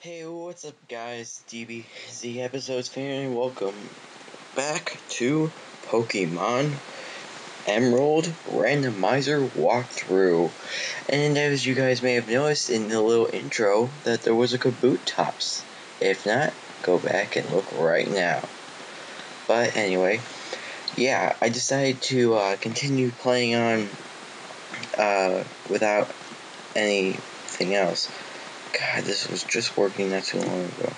Hey, what's up, guys? DBZ episodes fan, welcome back to Pokemon Emerald Randomizer Walkthrough. And as you guys may have noticed in the little intro, that there was a Kabutops. If not, go back and look right now. But anyway, yeah, I decided to uh, continue playing on uh, without anything else. God, this was just working not too long ago.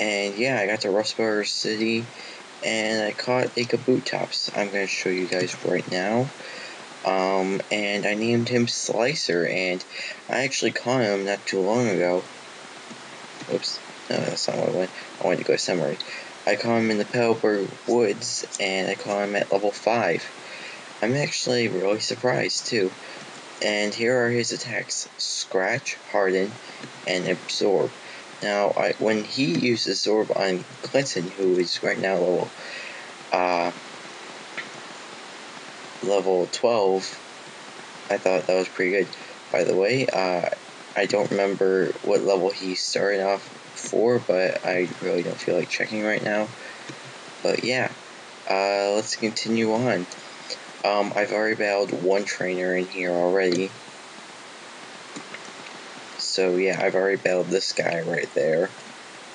And yeah, I got to Rustboro City and I caught a Kabutops. I'm going to show you guys right now. Um, and I named him Slicer, and I actually caught him not too long ago. Oops, no, that's not what I went. I wanted to go to summary. I caught him in the Petalburg Woods, and I caught him at level 5. I'm actually really surprised, too. And here are his attacks. Scratch, Harden, and Absorb. Now, I, when he uses Absorb on Clinton, who is right now level, uh, level 12, I thought that was pretty good. By the way, uh, I don't remember what level he started off for, but I really don't feel like checking right now. But yeah, uh, let's continue on. Um, I've already battled one trainer in here already. So yeah, I've already battled this guy right there.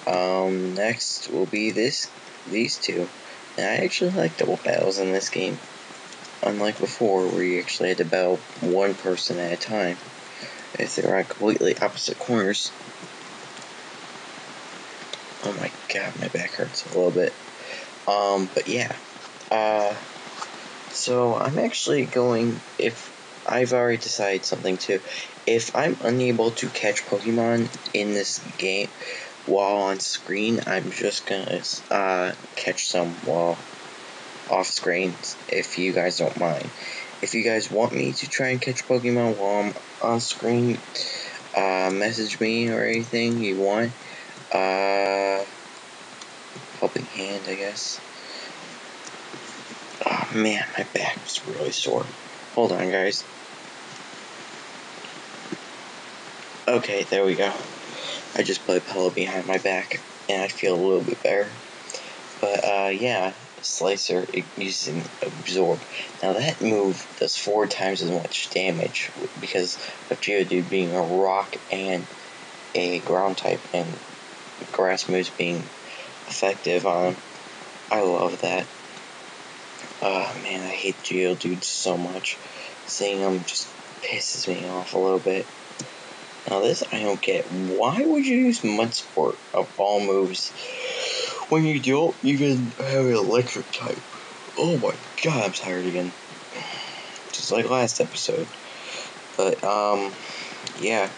Um, next will be this, these two. And I actually like double battles in this game. Unlike before, where you actually had to battle one person at a time. If they were on completely opposite corners. Oh my god, my back hurts a little bit. Um, but yeah. Uh, so I'm actually going, if I've already decided something too. If I'm unable to catch Pokemon in this game while on screen, I'm just gonna uh, catch some while off screen if you guys don't mind. If you guys want me to try and catch Pokemon while I'm on screen, uh, message me or anything you want. Uh, helping hand, I guess. Man, my back is really sore. Hold on, guys. Okay, there we go. I just put a pillow behind my back, and I feel a little bit better. But, uh, yeah, Slicer using Absorb. Now, that move does four times as much damage because of Geodude being a rock and a ground type, and grass moves being effective on I love that. Oh man, I hate Geodude so much. Seeing him just pisses me off a little bit. Now this I don't get. Why would you use Mud Sport of all moves when you don't even have an electric type? Oh my god, I'm tired again. Just like last episode. But um yeah.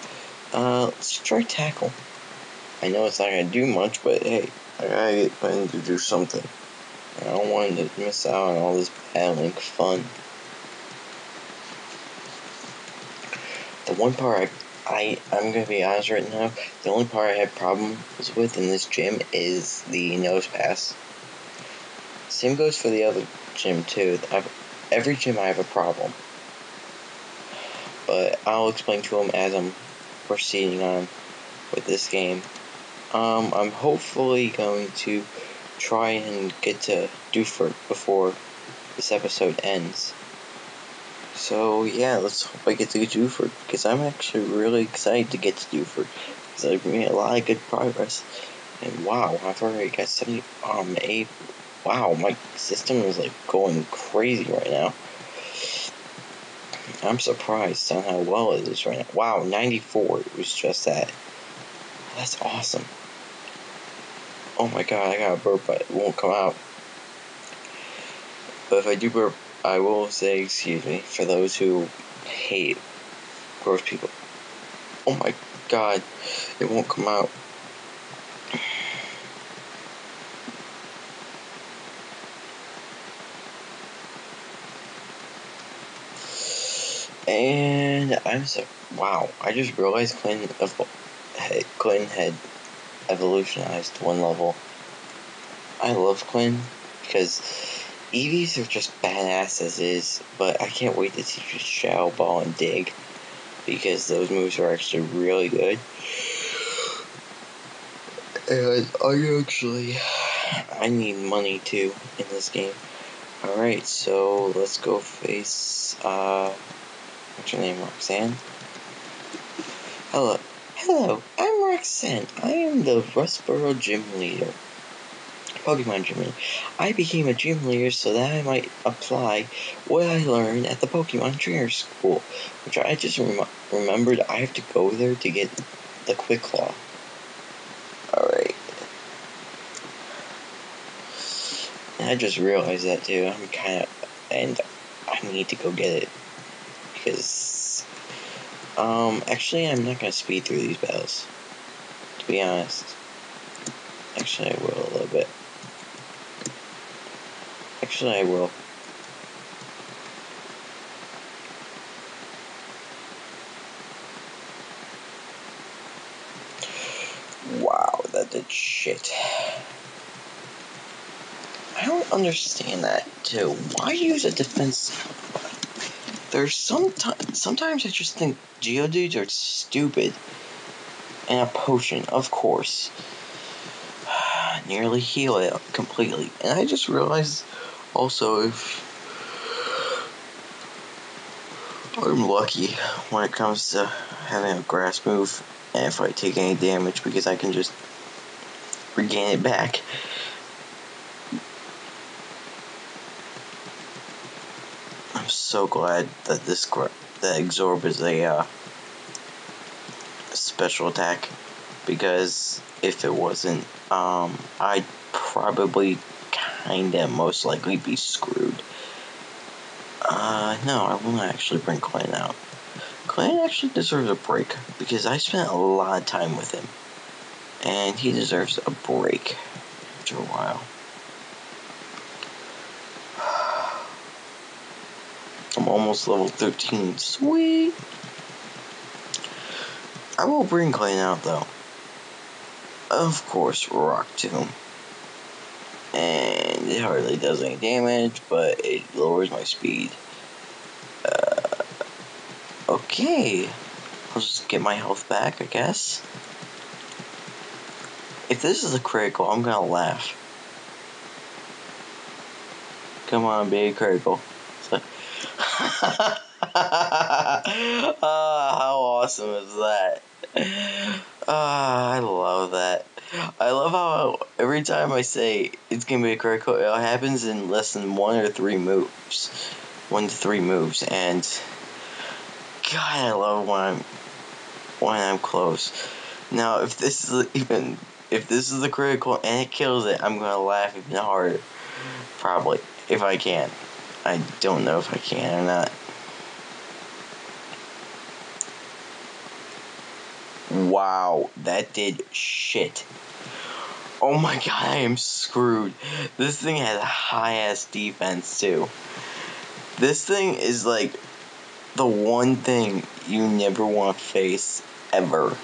Uh let's try tackle. I know it's not gonna do much, but hey, I gotta get Glenn to do something. I don't want to miss out on all this battling fun. The one part I, I I'm gonna be honest right now. The only part I have problems with in this gym is the Nosepass. Same goes for the other gym too. I've, every gym I have a problem, but I'll explain to them as I'm proceeding on with this game. Um, I'm hopefully going to try and get to Dewford before this episode ends. So yeah, let's hope I get to Dewford because I'm actually really excited to get to Dewford because I've made a lot of good progress. And wow, I've already got 70 um a wow, my system is like going crazy right now. I'm surprised on how well it is right now. Wow, 94 it was just that. That's awesome. Oh my god, I got a burp, but it won't come out. But if I do burp, I will say excuse me for those who hate gross people. Oh my god, it won't come out. And I'm so wow. I just realized Clinton had, Clinton had evolutionized one level. I love Quinn because Eevees are just badass as is, but I can't wait to teach you Shadow Ball and Dig because those moves are actually really good. And I actually, I need money too in this game. Alright, so let's go face, uh, what's your name, Roxanne? Hello. Hello, I'm Roxanne. I am the Rustboro gym leader. Pokemon gym leader. I became a gym leader so that I might apply what I learned at the Pokemon Trainer School, which I just rem remembered I have to go there to get the Quick Claw. Alright. I just realized that too. I'm kind of, and I need to go get it because, um, actually, I'm not gonna speed through these battles. To be honest, actually, I will a little bit. Actually, I will. Wow, that did shit. I don't understand that too. Why use a defense? There's some sometimes I just think Geodudes are stupid. And a potion, of course. Nearly heal it completely. And I just realized also if I'm lucky when it comes to having a grass move and if I take any damage because I can just regain it back. I'm so glad that this that Absorb is a uh, special attack because if it wasn't, um, I'd probably kinda most likely be screwed. Uh, no, I won't actually bring Clint out. Clint actually deserves a break because I spent a lot of time with him. And he deserves a break after a while. I'm almost level 13. Sweet! I will bring Clayton out though. Of course, Rock Tomb. And it hardly does any damage, but it lowers my speed. Uh, okay. I'll just get my health back, I guess. If this is a critical, I'm gonna laugh. Come on, be a critical. Oh, how awesome is that? Oh, I love that. I love how every time I say it's gonna be a critical, it happens in less than one or three moves. One to three moves, and God, I love when I'm when I'm close. Now, if this is even if this is the critical and it kills it, I'm gonna laugh even harder. Probably, if I can. I don't know if I can or not. Wow, that did shit. Oh my god, I am screwed. This thing has a high ass defense too. This thing is like the one thing you never want to face ever.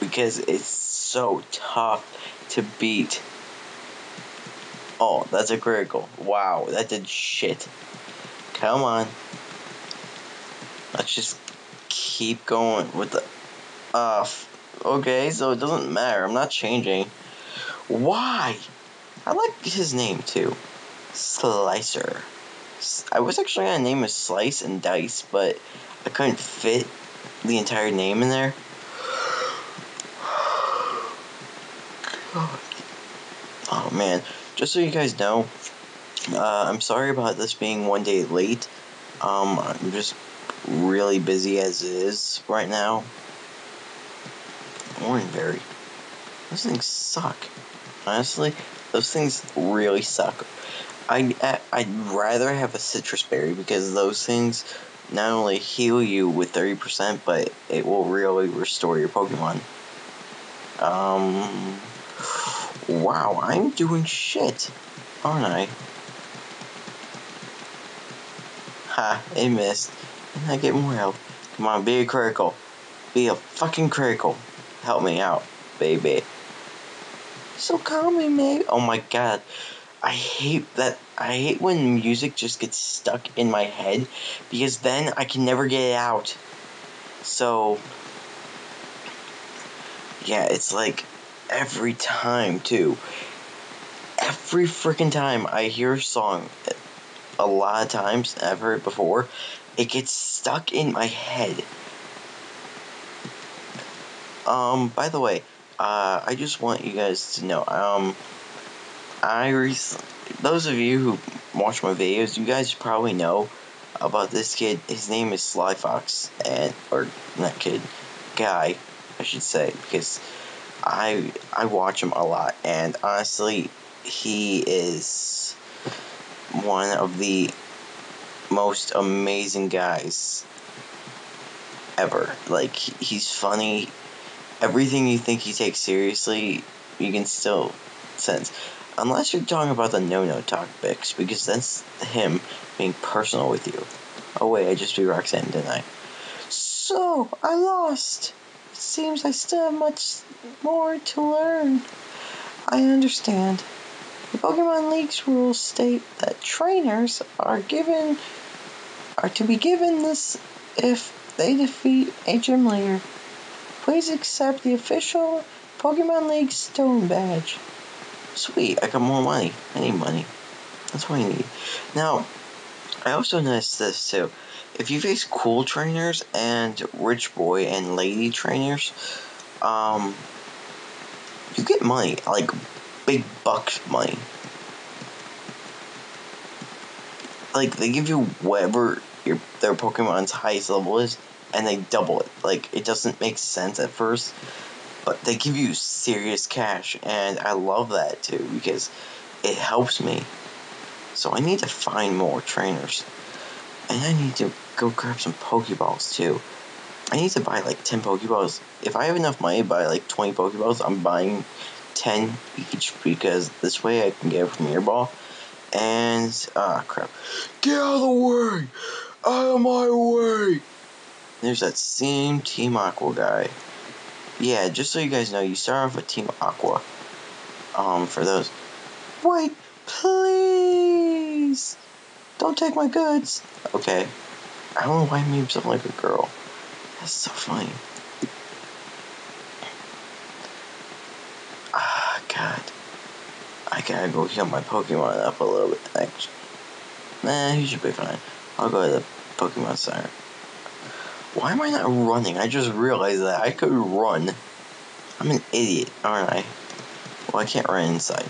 Because it's so tough to beat. Oh, that's a critical. Wow, that did shit. Come on. Let's just keep going with the... Uh, okay, so it doesn't matter. I'm not changing. Why? I like his name, too. Slicer. I was actually going to name it Slice and Dice, but I couldn't fit the entire name in there. Oh, man. Just so you guys know, uh, I'm sorry about this being one day late. Um, I'm just really busy as it is right now. Oran Berry. Those things suck. Honestly, those things really suck. I I'd rather have a Sitrus Berry because those things not only heal you with 30%, but it will really restore your Pokemon. Um, wow, I'm doing shit, aren't I? Ha, it missed. And I get more help. Come on, be a critical. Be a fucking critical. Help me out, baby. So calming, me. Oh my god. I hate that. I hate when music just gets stuck in my head because then I can never get it out. So, Yeah, it's like every time too. Every freaking time I hear a song, a lot of times it before, it gets stuck in my head. Um, by the way, uh, I just want you guys to know, um, I recently, those of you who watch my videos, you guys probably know about this kid. His name is Sly Fox, and or not kid, guy, I should say, because I I watch him a lot, and honestly, he is one of the most amazing guys ever. Like he's funny. Everything you think he takes seriously, you can still sense. Unless you're talking about the no-no topics, because that's him being personal with you. Oh wait, I just beat Roxanne, didn't I? So, I lost. Seems I still have much more to learn. I understand. The Pokemon League's rules state that trainers are given are to be given this if they defeat a gym leader. Please accept the official Pokemon League Stone Badge. Sweet, I got more money. I need money. That's what I need. Now, I also noticed this too. If you face cool trainers and rich boy and lady trainers, um, you get money, like big bucks money. Like they give you whatever your their Pokemon's highest level is, and they double it. Like it doesn't make sense at first, but they give you serious cash, and I love that too because it helps me. So I need to find more trainers, and I need to go grab some Pokeballs too. I need to buy like 10 Pokeballs. If I have enough money to buy like 20 Pokeballs, I'm buying 10 each because this way I can get a Premier Ball. And, ah, crap. Get out of the way! Out of my way! There's that same Team Aqua guy. Yeah, just so you guys know, you start off with Team Aqua. Um, for those. Wait, please! Don't take my goods! Okay. I don't know why I made him like a girl. That's so funny. Ah, God. I gotta go heal my Pokemon up a little bit. Actually. Nah, he should be fine. I'll go to the Pokemon Center. Why am I not running? I just realized that I could run. I'm an idiot, aren't I? Well, I can't run inside.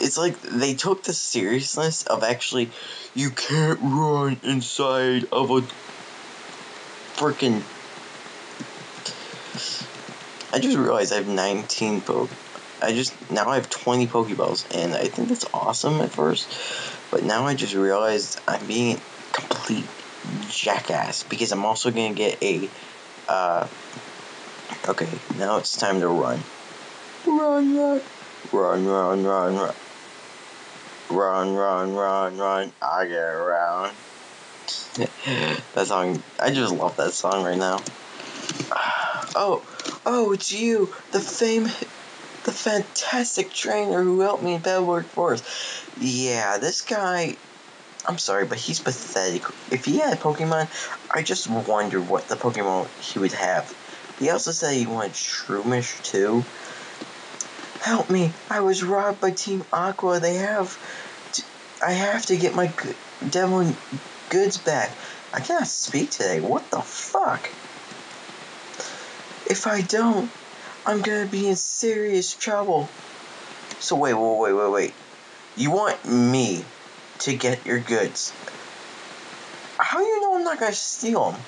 It's like they took the seriousness of actually, you can't run inside of a freaking. I just realized I have 19 Poke. I just now I have 20 Pokeballs, and I think that's awesome at first, but now I just realized I'm being complete jackass because I'm also gonna get a. Uh, okay, now it's time to run. Run, run, run, run, run, run. Run, run, run, run. I get around. that song, I just love that song right now. Oh, oh, it's you, the fame, the fantastic trainer who helped me in Petalburg Forest. Yeah, this guy, I'm sorry, but he's pathetic. If he had Pokemon, I just wonder what the Pokemon he would have. He also said he wanted Shroomish too. Help me! I was robbed by Team Aqua. They have. To, I have to get my Devon goods back. I cannot speak today. What the fuck? If I don't, I'm gonna be in serious trouble. So wait, wait, wait, wait, wait. You want me to get your goods? How do you know I'm not gonna steal them?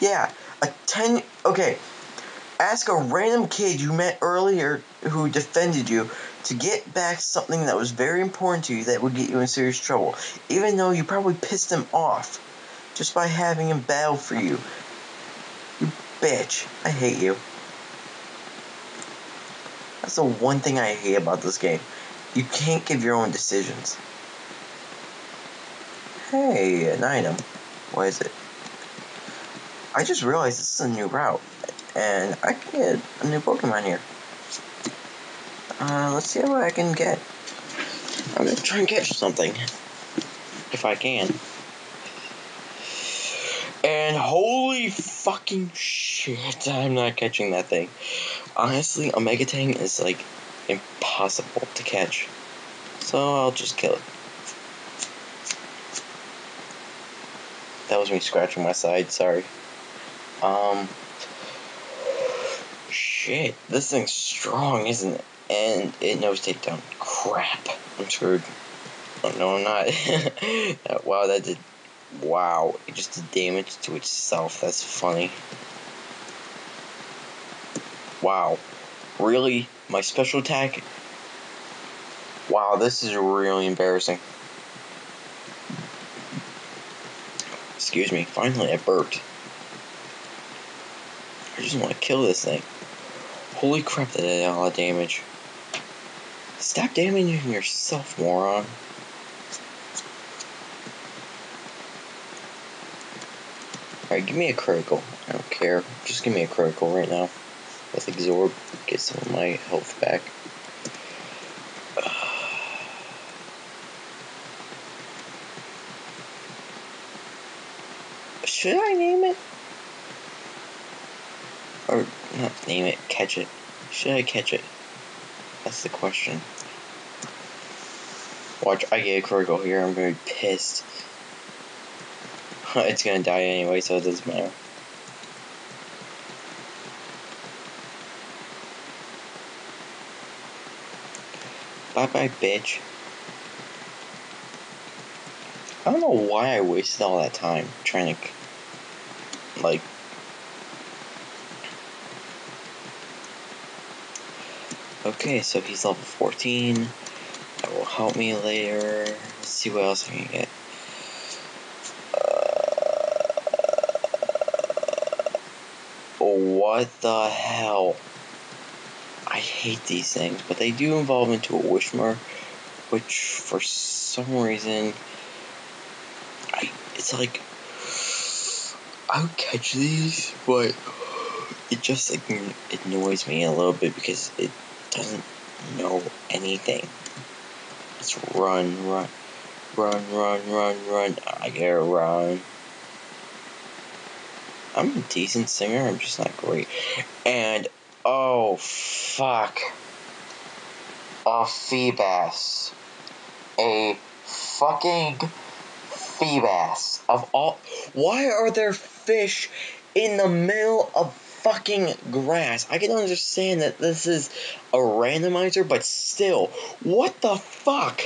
Yeah, a ten. Okay, ask a random kid you met earlier who defended you to get back something that was very important to you that would get you in serious trouble, even though you probably pissed him off just by having him battle for you. You bitch. I hate you. That's the one thing I hate about this game. You can't give your own decisions. Hey, an item. What is it? I just realized this is a new route and I can get a new Pokemon here. Uh, let's see what I can get. I'm gonna try and catch something. If I can. And holy fucking shit, I'm not catching that thing. Honestly, a Metang is like impossible to catch. So I'll just kill it. That was me scratching my side, sorry. Um shit, this thing's strong, isn't it? And it knows takedown. Crap. I'm screwed. Oh, no, I'm not. wow, that did. Wow, it just did damage to itself. That's funny. Wow. Really? My special attack? Wow, this is really embarrassing. Excuse me. Finally, I burped. I just want to kill this thing. Holy crap, that did a lot of damage. Stop damaging yourself, moron. Alright, give me a critical. I don't care. Just give me a critical right now. With Absorb, get some of my health back. Should I name it? Or not name it, catch it. Should I catch it? That's the question. Watch, I get a critical here, I'm gonna pissed. it's gonna die anyway, so it doesn't matter. Bye bye, bitch. I don't know why I wasted all that time trying to, like, Okay, so he's level 14. That will help me later. Let's see what else I can get. Uh, what the hell? I hate these things, but they do evolve into a Whismur, which for some reason, I it's like I would catch these, but it just like annoys me a little bit because it doesn't know anything. Let's run, run, run, run, run, run. I gotta run. I'm a decent singer, I'm just not great. And, oh, fuck. A Feebas. A fucking Feebas. Of all. Why are there fish in the middle of fucking grass. I can understand that this is a randomizer, but still, what the fuck?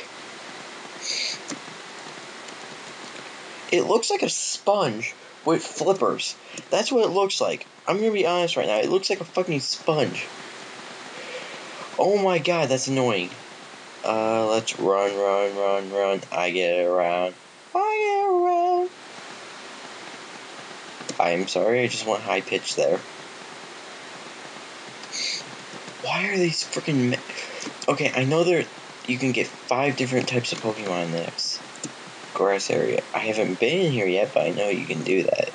It looks like a sponge with flippers. That's what it looks like. I'm gonna be honest right now. It looks like a fucking sponge. Oh my god, that's annoying. Uh, let's run, run, run, run. I get around. I get around. I'm sorry, I just went high pitch there. Why are these freaking... Okay, I know there... You can get five different types of Pokemon in this grass area. I haven't been in here yet, but I know you can do that.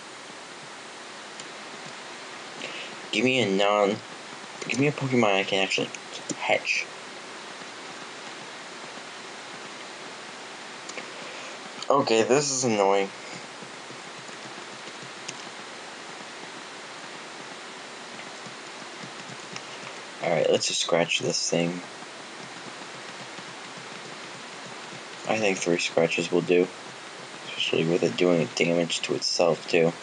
Give me a non... Give me a Pokemon I can actually catch. Okay, this is annoying. Alright, let's just scratch this thing. I think three scratches will do. Especially with it doing damage to itself, too.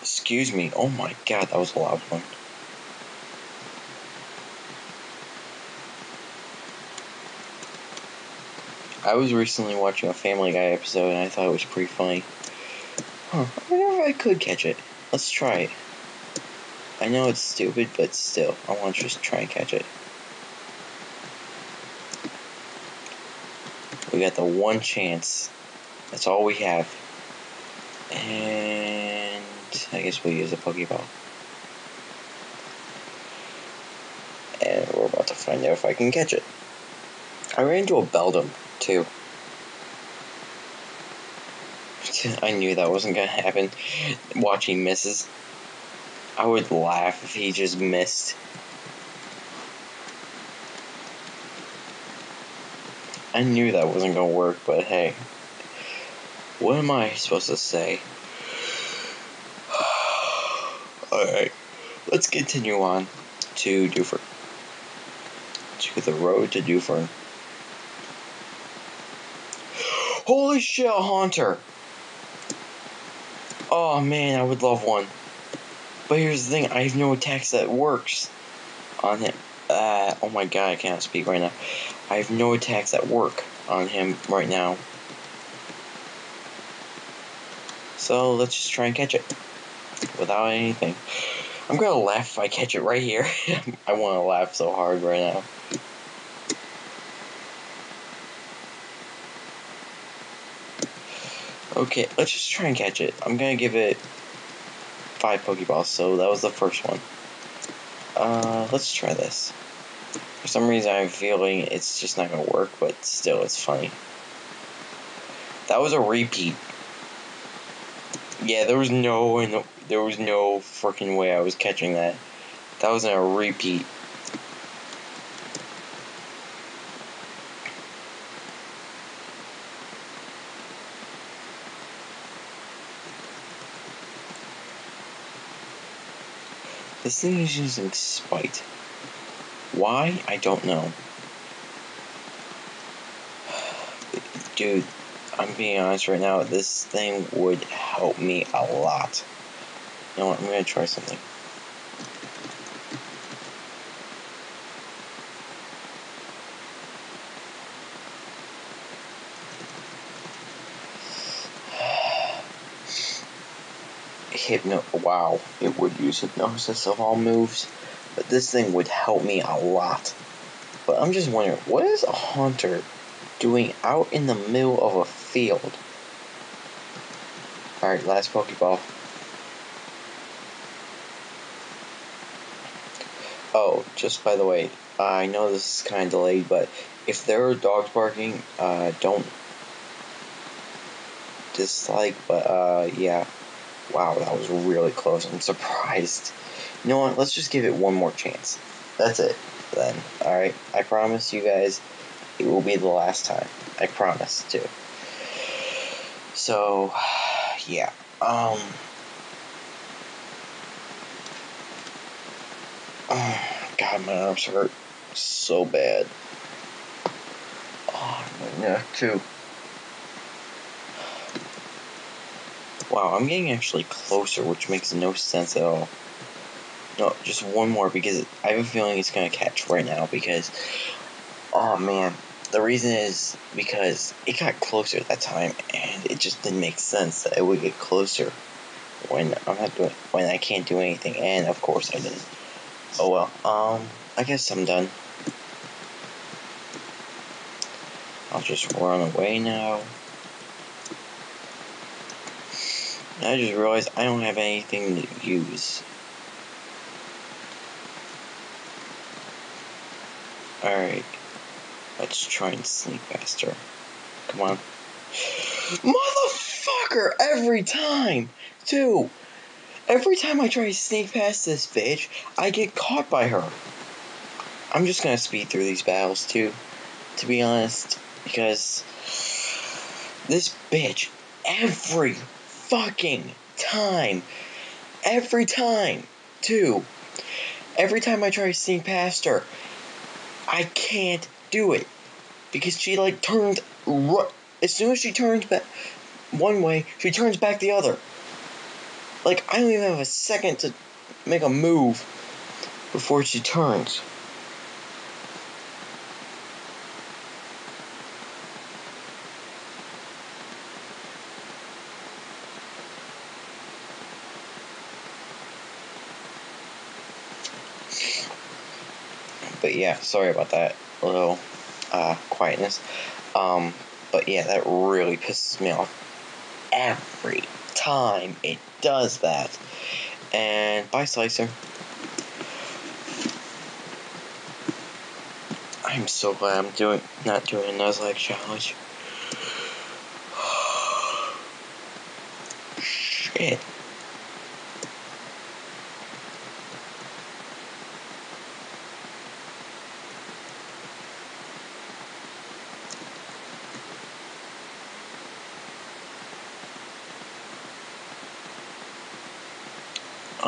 Excuse me. Oh my god, that was a loud one. I was recently watching a Family Guy episode and I thought it was pretty funny. Huh, I wonder if I could catch it. Let's try it. I know it's stupid, but still, I want to just try and catch it. We got the one chance. That's all we have. And I guess we'll use a Pokeball. And we're about to find out if I can catch it. I ran into a Beldum too. I knew that wasn't gonna happen. Watching misses. I would laugh if he just missed. I knew that wasn't gonna work, but hey. What am I supposed to say? Alright, let's continue on to Dewford. To the road to Dewford. Holy shit, a haunter! Oh man, I would love one. But here's the thing, I have no attacks that works on him. Uh, oh my god, I can't speak right now. I have no attacks that work on him right now. So let's just try and catch it without anything. I'm gonna laugh if I catch it right here. I want to laugh so hard right now. Okay, let's just try and catch it. I'm gonna give it five Pokeballs, so that was the first one. Uh, let's try this. For some reason, I'm feeling it's just not gonna work, but still, it's funny. That was a repeat. Yeah, there was no, there was no freaking way I was catching that. That wasn't a repeat. This thing is using spite. Why? I don't know. Dude, I'm being honest right now, this thing would help me a lot. You know what, I'm gonna try something. Hypno wow it would use hypnosis of all moves but this thing would help me a lot. But i'm just wondering what is a haunter doing out in the middle of a field? All right last pokeball. Oh just by the way i know this is kind of delayed but if there are dogs barking uh, don't dislike but uh, yeah Wow, that was really close. I'm surprised. You know what? Let's just give it one more chance. That's it, then. Alright? I promise you guys it will be the last time. I promise, too. So, yeah. Um. Oh, God, my arms hurt so bad. Oh, my neck, too. Wow, I'm getting actually closer, which makes no sense at all. No, just one more because I have a feeling it's going to catch right now because, oh man, the reason is because it got closer at that time and it just didn't make sense that it would get closer when I'm not doing, when I can't do anything and of course I didn't. Oh well, um, I guess I'm done. I'll just run away now. I just realized I don't have anything to use. Alright. Let's try and sneak faster. Come on. Motherfucker! Every time! Too! Every time I try to sneak past this bitch, I get caught by her. I'm just gonna speed through these battles too, to be honest, because this bitch, every fucking time. Every time, too. Every time I try to sneak past her, I can't do it. Because she, like, turns. As soon as she turns back one way, she turns back the other. Like, I don't even have a second to make a move before she turns. But yeah, sorry about that little uh, quietness. Um, but yeah, that really pisses me off every time it does that. And bye, Slicer. I'm so glad I'm doing not doing a Nuzlocke challenge. Shit.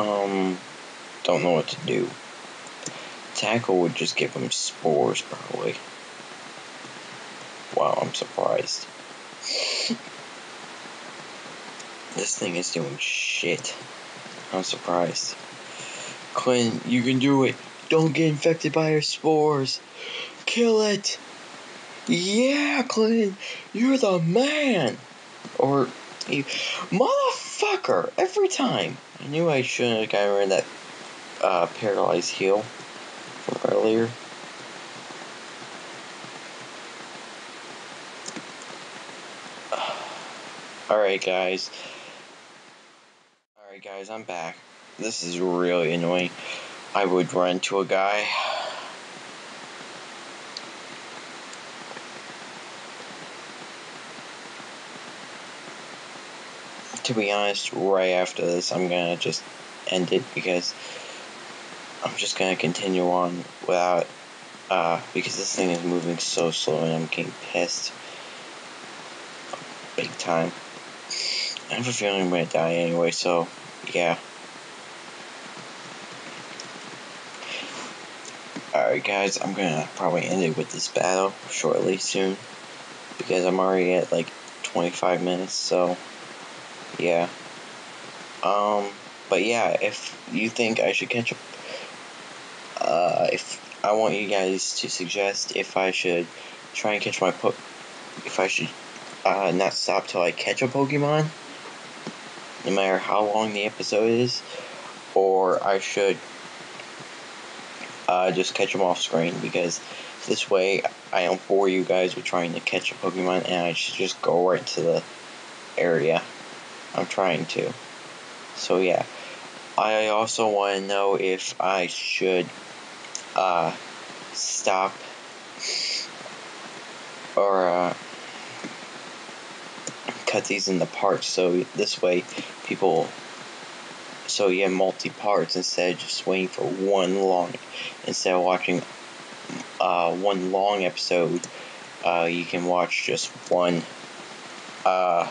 Um, don't know what to do. Tackle would just give him spores, probably. Wow, I'm surprised. this thing is doing shit. I'm surprised. Clint, you can do it. Don't get infected by her spores. Kill it. Yeah, Clint, you're the man. Or, you, motherfucker, every time. I knew I shouldn't have gotten rid of that uh, paralyzed heal from earlier. Alright, guys. Alright, guys, I'm back. This is really annoying. I would run to a guy. To be honest, right after this, I'm gonna just end it because I'm just gonna continue on without, uh, because this thing is moving so slow and I'm getting pissed. Big time. I have a feeling I'm gonna die anyway, so, yeah. Alright guys, I'm gonna probably end it with this battle shortly soon. Because I'm already at like 25 minutes, so yeah. Um, but yeah, if you think I should catch up, uh, if I want you guys to suggest if I should try and catch my po, if I should uh, not stop till I catch a Pokemon, no matter how long the episode is, or I should uh, just catch them off screen because this way I don't bore you guys with trying to catch a Pokemon and I should just go right to the area I'm trying to. So yeah. I also want to know if I should uh, stop or uh, cut these into parts so this way people so you have multi parts instead of just waiting for one long instead of watching uh, one long episode uh, you can watch just one uh,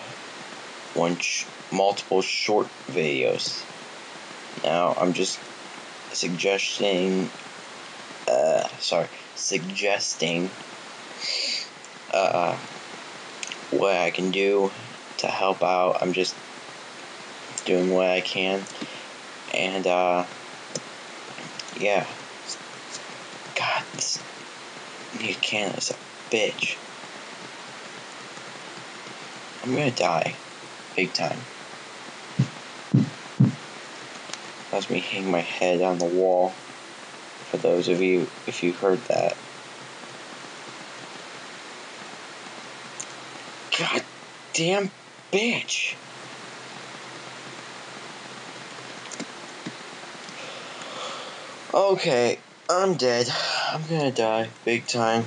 one sh- multiple short videos now i'm just suggesting uh, sorry suggesting uh, what i can do to help out i'm just doing what I can. And, uh, yeah. God, this Nidocan is a bitch. I'm gonna die. Big time. That's me hitting my head on the wall. For those of you, if you heard that. God damn bitch. Okay, I'm dead. I'm gonna die big time.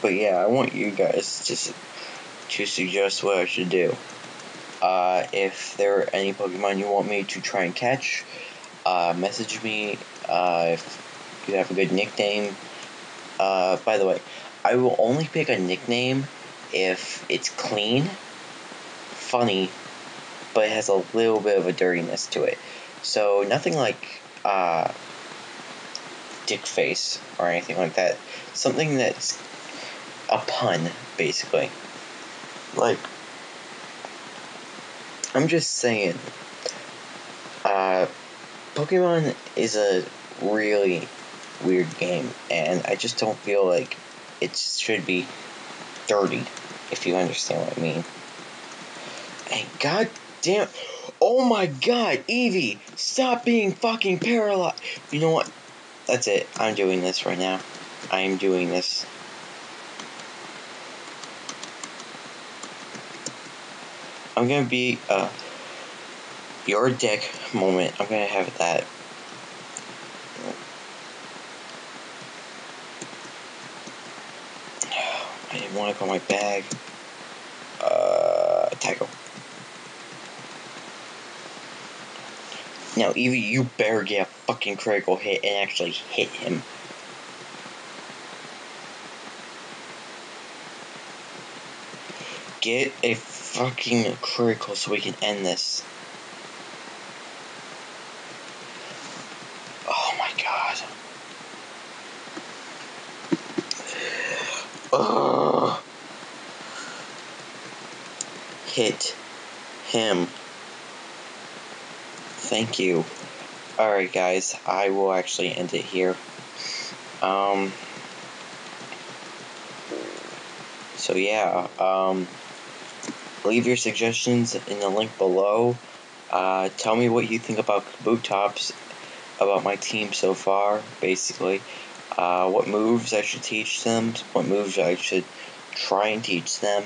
But yeah, I want you guys to to suggest what I should do. Uh, if there are any Pokemon you want me to try and catch, uh, message me. Uh, if you have a good nickname. Uh, by the way, I will only pick a nickname if it's clean, funny, but it has a little bit of a dirtiness to it. So nothing like uh, dick face or anything like that. Something that's a pun, basically. Like, I'm just saying, uh, Pokemon is a really weird game, and I just don't feel like it should be dirty, if you understand what I mean. And god damn, oh my god, Eevee, stop being fucking paralyzed. You know what? That's it. I'm doing this right now. I am doing this. I'm gonna be uh your dick moment. I'm gonna have that I didn't want to go my bag. Uh, tackle. Now, Eevee, you better get a fucking critical hit and actually hit him. Get a fucking critical so we can end this. Oh my god. Ugh. Hit him. Thank you. Alright guys, I will actually end it here. Um so yeah, um leave your suggestions in the link below. Uh, tell me what you think about boot tops, about my team so far, basically. Uh, what moves I should teach them, what moves I should try and teach them.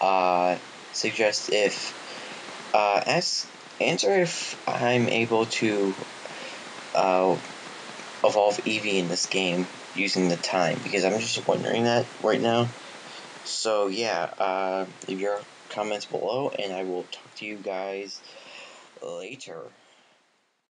Uh, suggest if, uh, ask, answer if I'm able to uh, evolve Eevee in this game using the time, because I'm just wondering that right now. So yeah, uh, leave your comments below, and I will talk to you guys later.